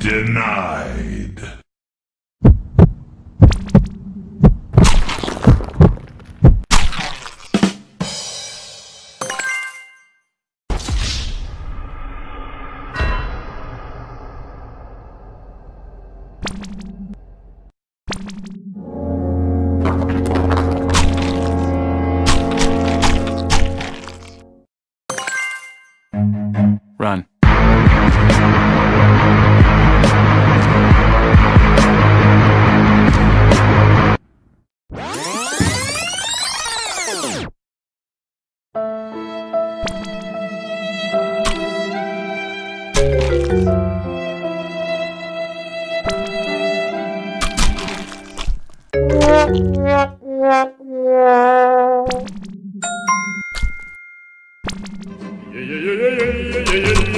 Denied. Run. yeah, yeah, yeah yeah, yeah.